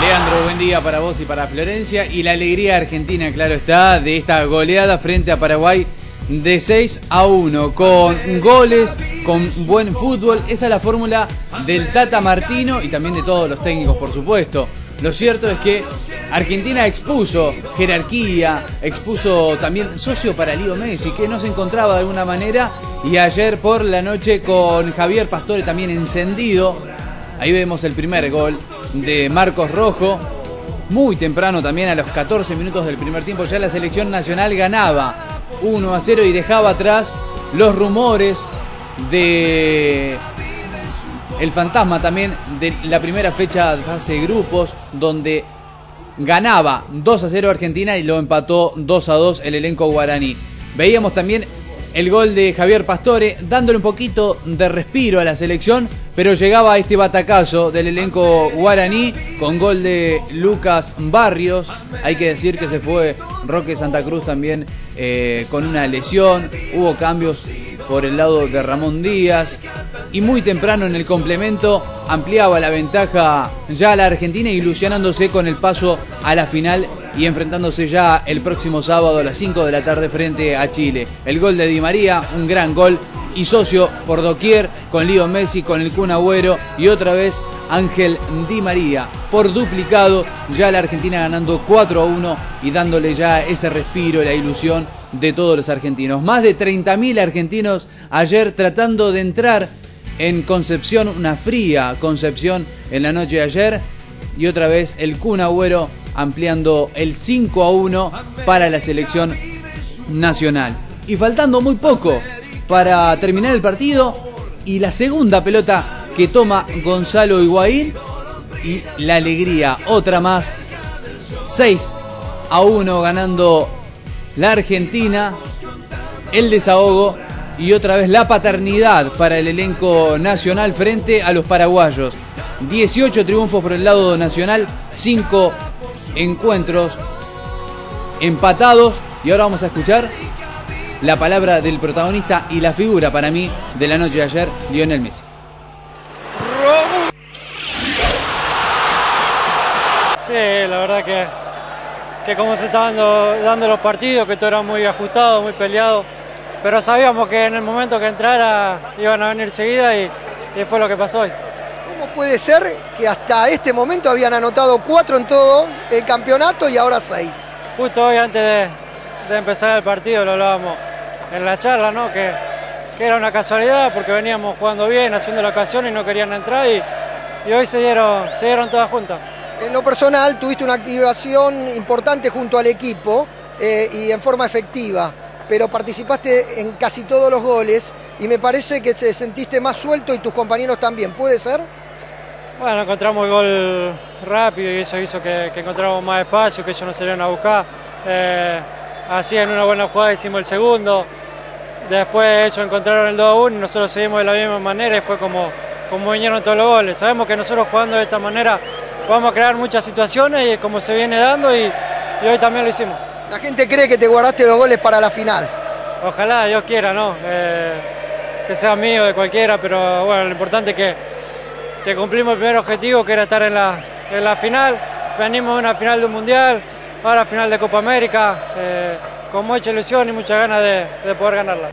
Leandro, buen día para vos y para Florencia. Y la alegría argentina, claro está, de esta goleada frente a Paraguay de 6 a 1, con goles, con buen fútbol. Esa es la fórmula del Tata Martino y también de todos los técnicos, por supuesto. Lo cierto es que Argentina expuso jerarquía, expuso también socio para Leo Messi, que no se encontraba de alguna manera. Y ayer por la noche con Javier Pastore también encendido. Ahí vemos el primer gol de Marcos Rojo. Muy temprano también, a los 14 minutos del primer tiempo, ya la selección nacional ganaba 1 a 0 y dejaba atrás los rumores de el fantasma también de la primera fecha de fase de grupos, donde ganaba 2 a 0 Argentina y lo empató 2 a 2 el elenco guaraní. Veíamos también el gol de Javier Pastore, dándole un poquito de respiro a la selección, pero llegaba este batacazo del elenco guaraní con gol de Lucas Barrios. Hay que decir que se fue Roque Santa Cruz también eh, con una lesión, hubo cambios por el lado de Ramón Díaz y muy temprano en el complemento ampliaba la ventaja ya a la Argentina ilusionándose con el paso a la final y enfrentándose ya el próximo sábado a las 5 de la tarde frente a Chile. El gol de Di María, un gran gol y socio por doquier con Leo Messi, con el Kun Agüero y otra vez Ángel Di María por duplicado, ya la Argentina ganando 4 a 1 y dándole ya ese respiro, la ilusión de todos los argentinos. Más de 30.000 argentinos ayer tratando de entrar en Concepción, una fría Concepción en la noche de ayer y otra vez el Kun Agüero ampliando el 5 a 1 para la selección nacional. Y faltando muy poco para terminar el partido y la segunda pelota que toma Gonzalo Higuaín y la alegría, otra más, 6 a 1 ganando la Argentina, el desahogo y otra vez la paternidad para el elenco nacional frente a los paraguayos. 18 triunfos por el lado nacional, 5 encuentros empatados y ahora vamos a escuchar la palabra del protagonista y la figura para mí de la noche de ayer, Lionel Messi. Sí, la verdad que, que como se estaban dando, dando los partidos, que todo era muy ajustado, muy peleado, pero sabíamos que en el momento que entrara iban a venir seguida y, y fue lo que pasó hoy. ¿Cómo puede ser que hasta este momento habían anotado cuatro en todo el campeonato y ahora seis? Justo hoy antes de, de empezar el partido lo hablábamos en la charla, ¿no? Que, que, era una casualidad porque veníamos jugando bien, haciendo la ocasión y no querían entrar y, y hoy se dieron, se dieron todas juntas. En lo personal tuviste una activación importante junto al equipo eh, y en forma efectiva, pero participaste en casi todos los goles y me parece que te sentiste más suelto y tus compañeros también, ¿puede ser? Bueno, encontramos el gol rápido y eso hizo que, que encontramos más espacio, que ellos nos salieron a buscar. Eh, así en una buena jugada hicimos el segundo. Después ellos encontraron el 2 a 1 y nosotros seguimos de la misma manera y fue como, como vinieron todos los goles. Sabemos que nosotros jugando de esta manera vamos a crear muchas situaciones y como se viene dando y, y hoy también lo hicimos. La gente cree que te guardaste los goles para la final. Ojalá, Dios quiera, ¿no? Eh, que sea mío, de cualquiera, pero bueno, lo importante es que, que cumplimos el primer objetivo, que era estar en la, final. Venimos de una final de un mundial, ahora final de Copa América, eh, con mucha ilusión y muchas ganas de poder ganarla.